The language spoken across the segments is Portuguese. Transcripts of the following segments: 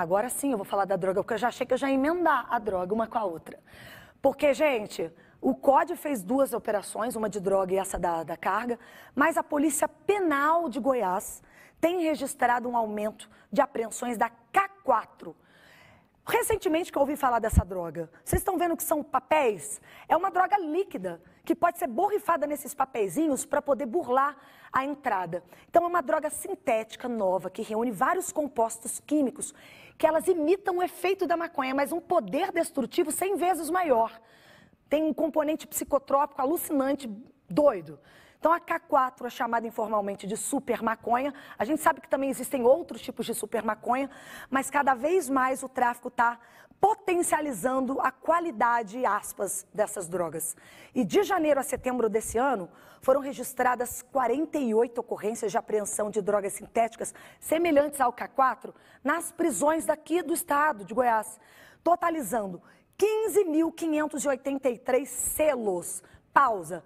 Agora sim eu vou falar da droga, porque eu já achei que eu já ia emendar a droga uma com a outra. Porque, gente, o COD fez duas operações, uma de droga e essa da, da carga, mas a Polícia Penal de Goiás tem registrado um aumento de apreensões da K4. Recentemente que eu ouvi falar dessa droga, vocês estão vendo que são papéis? É uma droga líquida que pode ser borrifada nesses papeizinhos para poder burlar a entrada. Então é uma droga sintética nova que reúne vários compostos químicos que elas imitam o efeito da maconha, mas um poder destrutivo 100 vezes maior. Tem um componente psicotrópico alucinante, doido. Então, a K4 é chamada informalmente de super maconha. A gente sabe que também existem outros tipos de super maconha, mas cada vez mais o tráfico está potencializando a qualidade, aspas, dessas drogas. E de janeiro a setembro desse ano, foram registradas 48 ocorrências de apreensão de drogas sintéticas semelhantes ao K4 nas prisões daqui do estado de Goiás, totalizando 15.583 selos. Pausa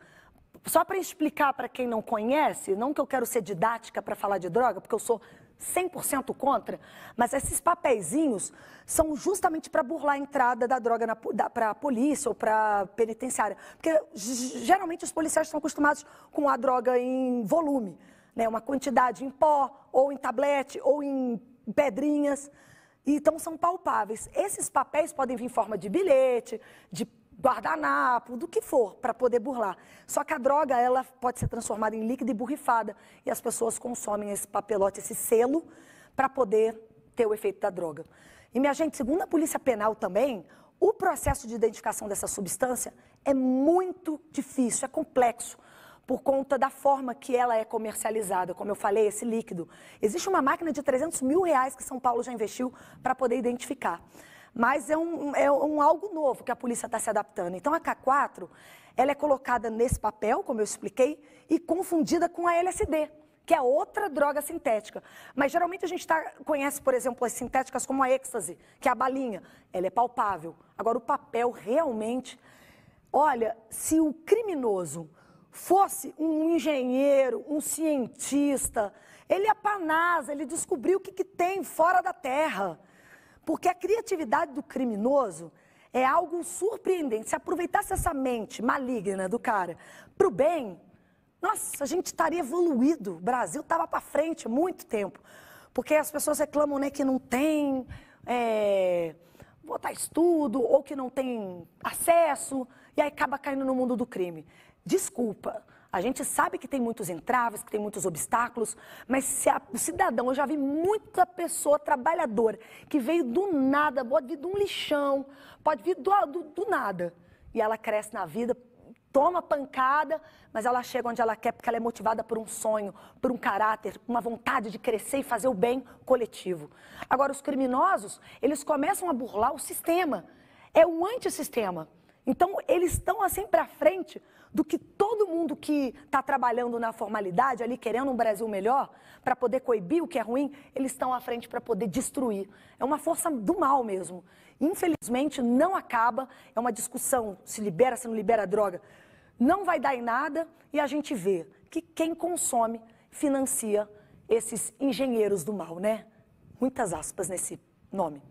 só para explicar para quem não conhece, não que eu quero ser didática para falar de droga, porque eu sou 100% contra, mas esses papeizinhos são justamente para burlar a entrada da droga para a polícia ou para a penitenciária. Porque geralmente os policiais estão acostumados com a droga em volume, né? uma quantidade em pó, ou em tablete, ou em pedrinhas. Então são palpáveis. Esses papéis podem vir em forma de bilhete, de guardanapo, do que for, para poder burlar. Só que a droga, ela pode ser transformada em líquido e borrifada. E as pessoas consomem esse papelote, esse selo, para poder ter o efeito da droga. E, minha gente, segundo a Polícia Penal também, o processo de identificação dessa substância é muito difícil, é complexo, por conta da forma que ela é comercializada. Como eu falei, esse líquido. Existe uma máquina de 300 mil reais que São Paulo já investiu para poder identificar mas é um, é um algo novo que a polícia está se adaptando. Então, a K4, ela é colocada nesse papel, como eu expliquei, e confundida com a LSD, que é outra droga sintética. Mas, geralmente, a gente tá, conhece, por exemplo, as sintéticas como a êxtase, que é a balinha. Ela é palpável. Agora, o papel, realmente... Olha, se o criminoso fosse um engenheiro, um cientista, ele ia para a NASA, ele descobriu o que, que tem fora da Terra. Porque a criatividade do criminoso é algo surpreendente. Se aproveitasse essa mente maligna do cara para o bem, nossa, a gente estaria evoluído. O Brasil estava para frente há muito tempo. Porque as pessoas reclamam né, que não tem é, botar estudo ou que não tem acesso e aí acaba caindo no mundo do crime. Desculpa, a gente sabe que tem muitos entraves, que tem muitos obstáculos, mas se a, o cidadão, eu já vi muita pessoa trabalhadora que veio do nada, pode vir de um lixão, pode vir do, do, do nada. E ela cresce na vida, toma pancada, mas ela chega onde ela quer porque ela é motivada por um sonho, por um caráter, uma vontade de crescer e fazer o bem coletivo. Agora, os criminosos, eles começam a burlar o sistema. É o antissistema. Então, eles estão assim para frente do que todo mundo que está trabalhando na formalidade, ali querendo um Brasil melhor, para poder coibir o que é ruim, eles estão à frente para poder destruir. É uma força do mal mesmo. Infelizmente, não acaba. É uma discussão: se libera, se não libera a droga. Não vai dar em nada e a gente vê que quem consome financia esses engenheiros do mal, né? Muitas aspas nesse nome.